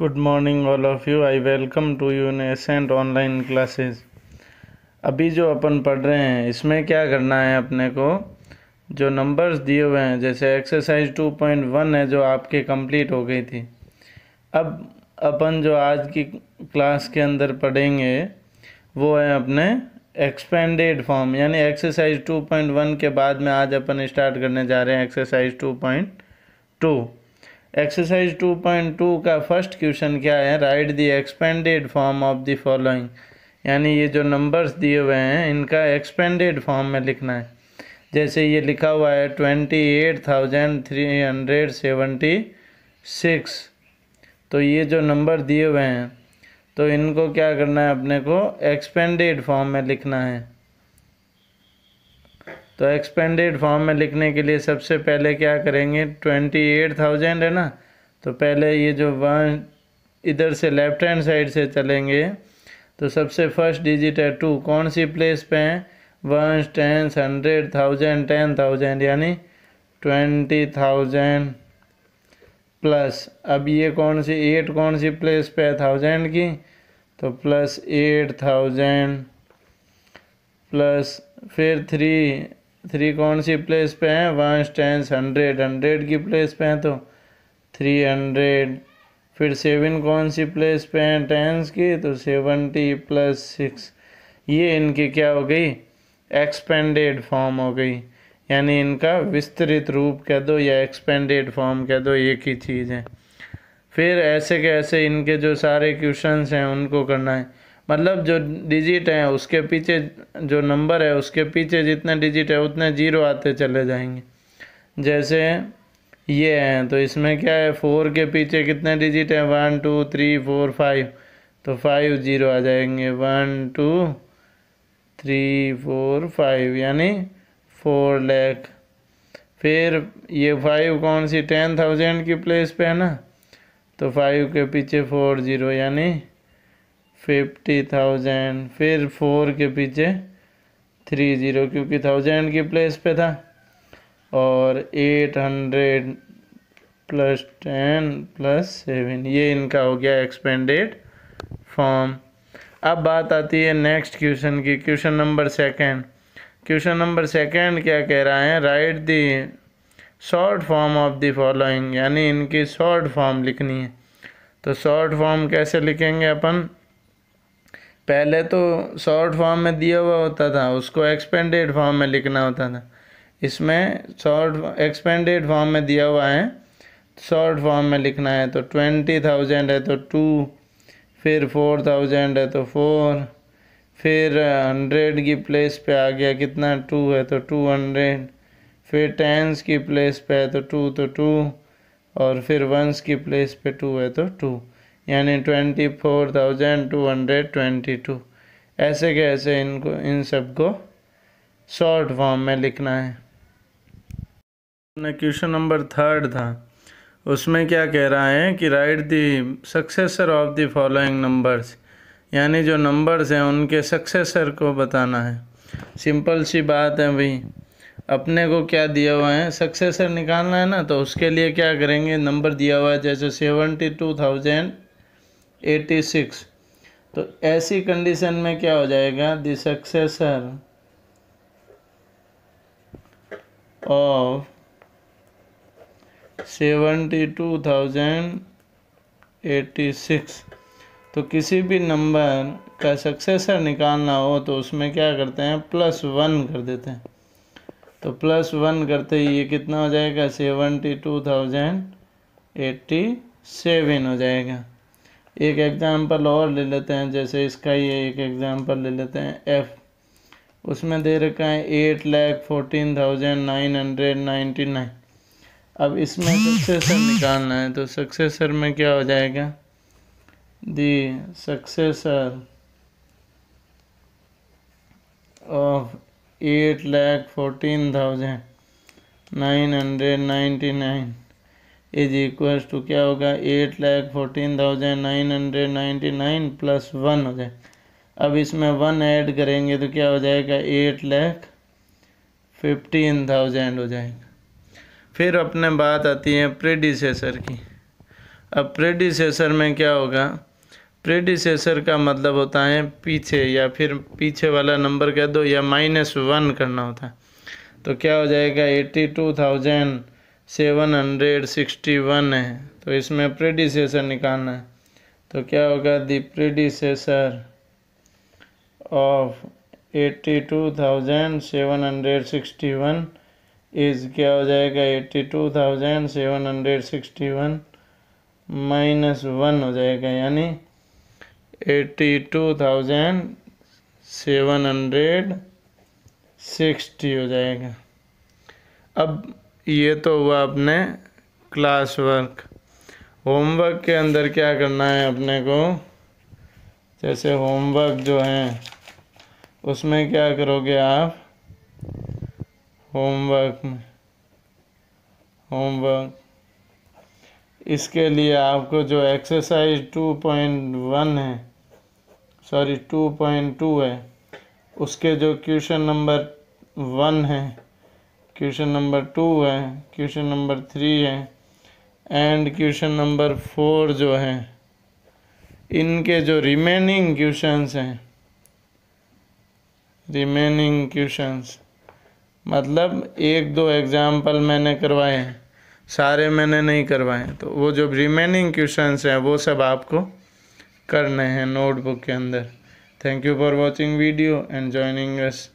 Good morning all of you I welcome to you Ascent online classes अभी जो अपन पढ़ रहे हैं, इसमें क्या करना है अपने को? जो नंबर्स दिए हुए हैं, जैसे एक्सरसाइज 2.1 है, जो आपके कंप्लीट हो गई थी। अब अपन जो आज की क्लास के अंदर पढ़ेंगे, वो है अपने एक्सपेंडेड फॉर्म यानी एक्सरसाइज 2.1 के बाद में आज अपन स्टार्ट करने जा रहे हैं एक्सरसाइज 2.2 एक्सरसाइज 2.2 का फ़र्स्ट क्वेश्चन क्या है? Write the expanded form of the following यानी ये जो नंबर्स दिए हुए हैं, इनका एक्सपेंडेड फॉर्म में लिखना है। जैसे ये लिखा हुआ है twenty eight thousand three hundred seventy six तो ये जो नंबर दिए हुए हैं तो इनको क्या करना है अपने को? एक्सपेंडेड फॉर्म में लिखना है। तो एक्सपेंडेड फॉर्म में लिखने के लिए सबसे पहले क्या करेंगे? ट्वेंटी एट थाउज़ेंड है ना? तो पहले ये जो वन इधर से लेफ़्ट हैंड साइड से चलेंगे। तो सबसे फ़र्स्ट डिजिट है टू कौन सी प्लेस पे है? One tens hundred thousand ten thousand यानी ट्वेंटी थाउज़ेंड प्लस अब ये कौन सी एट कौन सी प्लेस पे है थाउज़ेंड की? तो प्लस एट थाउज़ेंड प्लस फिर थ्री थ्री कौन सी प्लेस पे हैं? वन टेंस हंड्रेड हंड्रेड की प्लेस पे हैं तो थ्री हंड्रेड फिर सेवन कौन सी प्लेस पे हैं? टेंस की तो सेवेंटी प्लस सिक्स ये इनकी क्या हो गई? एक्सपेंडेड फॉर्म हो गई। यानी इनका विस्तृत रूप कह दो या एक्सपेंडेड फॉर्म कह दो, एक ही चीज़ है। फिर ऐसे कैसे इनके जो सारे क्वेश्चंस हैं, उनको करना है। मतलब जो डिजिट हैं, उसके पीछे जो नंबर है, उसके पीछे जितने डिजिट है, उतने ज़ीरो आते चले जाएँगे। जैसे ये हैं तो इसमें क्या है फोर के पीछे कितने डिजिट हैं? One two three four five तो फाइव ज़ीरो आ जाएँगे। One two three four five यानी फोर लैख फिर ये फाइव कौन सी? टेन थाउज़ेंड की प्लेस पे है ना? तो फाइव के पीछे फोर ज़ीरो यानी फिफ्टी थाउज़ेंड, फिर फोर के पीछे थ्री ज़ीरो, क्योंकि थाउज़ेंड की प्लेस पे था। और eight hundred plus ten plus seven ये इनका हो गया एक्सपेंडेड फॉर्म अब बात आती है नेक्स्ट क्वेश्चन की। Question number second question number second क्या कह रहा है? Write the short form of the following यानी इनकी शॉर्ट फॉर्म लिखनी है। तो शॉर्ट फॉर्म कैसे लिखेंगे अपन? पहले तो शॉर्ट फॉर्म में दिया हुआ होता था, उसको एक्सपेंडेड फॉर्म में लिखना होता था। इसमें शॉर्ट एक्सपेंडेड फॉर्म में दिया हुआ है, शॉर्ट फॉर्म में लिखना है तो ट्वेंटी थाउज़ेंड है तो टू फिर फोर थाउज़ेंड है तो फोर फिर हंड्रेड की प्लेस पे आ गया कितना टू है तो टू हंड्रेड फिर टेंस की प्लेस पे है तो टू तो टू और फिर वंस की प्लेस पे टू है तो टू यानी twenty four thousand two hundred twenty two ऐसे के ऐसे इनको, इन सबको शॉर्ट फॉर्म में लिखना है। क्वेश्चन नंबर थर्ड था। उसमें क्या कह रहा है कि write the successor of the following numbers यानी जो नंबर्स हैं, उनके सक्सेसर को बताना है। सिंपल सी बात है भाई। अपने को क्या दिया हुआ है? सक्सेसर निकालना है ना तो उसके लिए क्या करेंगे? नंबर दिया हुआ है, जैसे seventy two thousand eighty six. तो ऐसी कंडीशन में क्या हो जाएगा? The successor of seventy two thousand eighty six तो किसी भी नंबर का सक्सेसर निकालना हो तो उसमें क्या करते हैं? प्लस वन कर देते हैं। तो प्लस वन करते ही ये कितना हो जाएगा? Seventy two thousand eighty seven हो जाएगा। एक एग्ज़ाम्पल और ले लेते हैं, जैसे इसका ये एक एग्ज़ाम्पल ले लेते हैं एफ़ उसमें दे रखा है eight lakh fourteen thousand nine hundred ninety nine अब इसमें सक्सेसर निकालना है तो सक्सेसर में क्या हो जाएगा? The successor of eight lakh fourteen thousand nine hundred ninety nine is equals to क्या होगा? Eight lakh fourteen thousand nine hundred ninety nine plus one हो जाए। अब इसमें वन ऐड करेंगे तो क्या हो जाएगा? एट लैख फिफ्टीन थाउज़ेंड हो जाएगा। फिर अपने बात आती है प्रेडिसेसर की। अब प्रेडिसेसर में क्या होगा? प्रेडिसेसर का मतलब होता है पीछे या फिर पीछे वाला नंबर कह दो या माइनस वन करना होता है। तो क्या हो जाएगा? Eighty two thousand seven hundred sixty one है। तो इसमें प्रेडिसेसर निकालना है। तो क्या होगा? The predecessor of eighty two thousand seven hundred sixty one is क्या हो जाएगा? Eighty two thousand seven hundred sixty one minus one हो जाएगा। यानी eighty two thousand seven hundred sixty हो जाएगा। अब ये तो हुआ अपने क्लास वर्क होमवर्क के अंदर क्या करना है अपने को? जैसे होमवर्क जो है, उसमें क्या करोगे आप? होमवर्क में। होमवर्क इसके लिए आपको जो एक्सरसाइज टू पॉइंट वन है सॉरी टू पॉइंट टू है, उसके जो क्वेश्चन नंबर वन है क्वेश्चन नंबर टू है, क्वेश्चन नंबर थ्री है एंड क्वेश्चन नंबर फोर जो है, इनके जो रिमेनिंग क्वेश्चंस हैं रिमेनिंग क्वेश्चंस मतलब एक दो एग्ज़ाम्पल मैंने करवाए हैं, सारे मैंने नहीं करवाए तो वो जो रिमेनिंग क्वेश्चंस हैं, वो सब आपको करने हैं नोटबुक के अंदर। Thank you for watching video and joining us